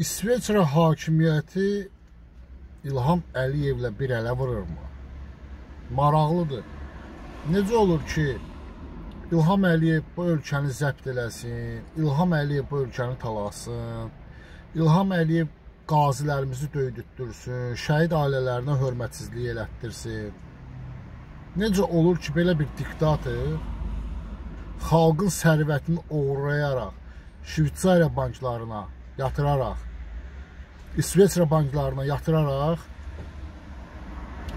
İsveçrə hakimiyyəti İlham Əliyevlə bir ələ vururmu? Maraqlıdır. Necə olur ki, İlham Əliyev bu ölkəni zəbt eləsin, İlham Əliyev bu ölkəni talasın, İlham Əliyev qazilərimizi döydütdürsün, şəhid ailələrinə hörmətsizlik elətdirsin. Necə olur ki, belə bir diktator xalqın sərvətini oğurlayaraq Şvitsariya banklarına yatıraraq, İsveçrə banklarına yatıraraq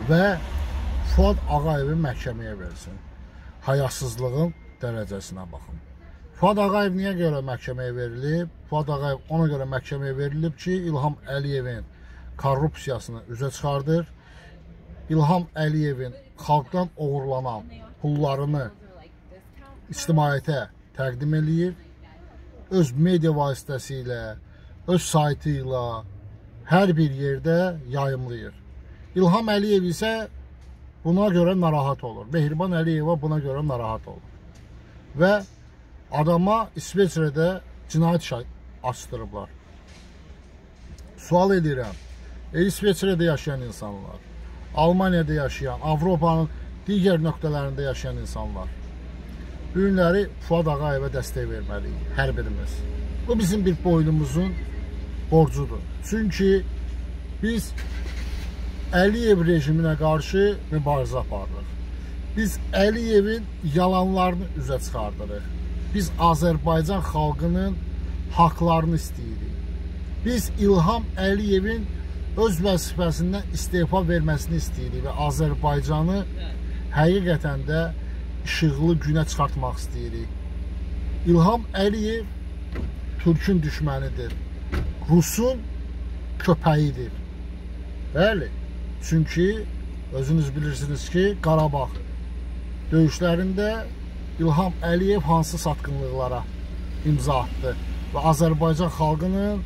və Fuad Ağayevi məhkəməyə versin. Hayasızlığın dərəcəsinə baxın. Fuad Ağayev niyə görə məhkəməyə verilib? Fuad Ağayev ona görə məhkəməyə verilib ki, İlham Əliyevin korrupsiyasını üzə çıxardır. İlham Əliyevin xalqdan oğurlanan pullarını ictimaiyyətə təqdim eləyir. Öz media vasitəsilə, öz saytı ilə hər bir yerdə yayımlayır. İlham Əliyev isə buna görə narahat olur. Mehriban Əliyeva buna görə narahat olur. Və adama İsveçrədə cinayət açdırıblar. Sual edirəm. Ey İsveçrədə yaşayan insanlar, Almaniyada yaşayan, Avropanın digər nöqtələrində yaşayan insanlar bu günləri Fuad Ağayevə dəstək verməliyik, hər birimiz. Bu bizim bir boynumuzun borcudur. Çünki biz Əliyev rejiminə qarşı mübarizə aparırıq. Biz Əliyevin yalanlarını üzə çıxardırıq. Biz Azərbaycan xalqının haqlarını istəyirik. Biz İlham Əliyevin öz vəzifəsindən istefa verməsini istəyirik və Azərbaycanı həqiqətən də işıqlı günə çıxartmaq istəyirik. İlham Əliyev Türkün düşmənidir. Rusun köpəyidir. Bəli. Çünki özünüz bilirsiniz ki, Qarabağ döyüşlərində İlham Əliyev hansı satqınlıqlara imza atdı və Azərbaycan xalqının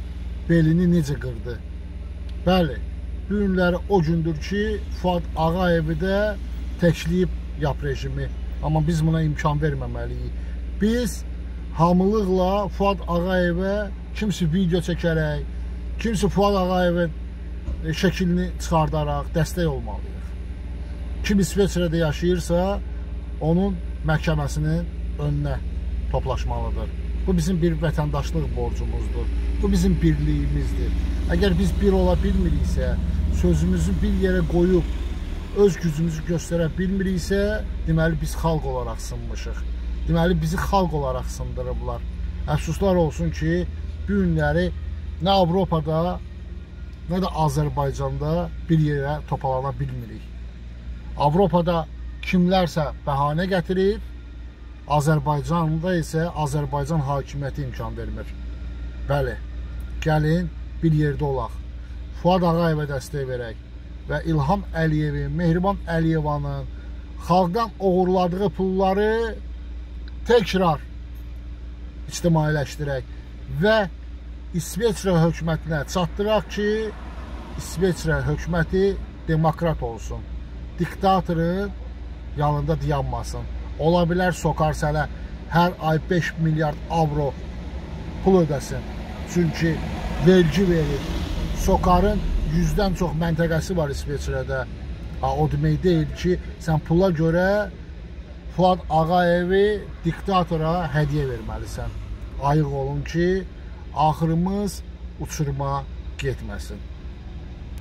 belini necə qırdı. Bəli, bu günləri o gündür ki, Fuad Ağayevi də təkliyib yap rejimi. Amma biz buna imkan verməməliyik. Biz hamılıqla Fuad Ağayevə kimsə video çəkərək, kimsə Fuad Ağayevin E, şəklini çıxardaraq dəstək olmalıyıq. Kim İsveçrədə yaşayırsa, onun məhkəməsinin önünə toplaşmalıdır. Bu bizim bir vətəndaşlıq borcumuzdur. Bu bizim birliyimizdir. Əgər biz bir ola bilmiriksə, sözümüzü bir yerə qoyub öz gücümüzü göstərə bilmiriksə, deməli biz xalq olaraq sınmışıq. Deməli bizi xalq olaraq sındırıblar. Əfsuslar olsun ki, bu günləri nə Avropada, nə də Azərbaycanda bir yerə topalana bilmirik. Avropada kimlərsə bəhanə gətirib, Azərbaycanda isə Azərbaycan hakimiyyəti imkan vermir. Bəli, gəlin bir yerdə olaq. Fuad Ağayevə dəstək verək və İlham Əliyevin, Mehriban Əliyevanın xalqdan oğurladığı pulları təkrar ictimailəşdirək və İsveçrə hökumətinə çatdıraq ki, İsveçrə hökuməti demokrat olsun. Diktatorun yanında dayanmasın. Ola bilər sokar sənə hər ay 5 milyard avro pul ödəsin. Çünki vergi verir. Sokarın 100-dən çox məntəqəsi var İsveçrədə. Ha, o demək deyil ki, sən pula görə Fuad Ağayevi diktatora hədiyyə verməlisən. Ayıq olun ki, axırımız uçurma getməsin.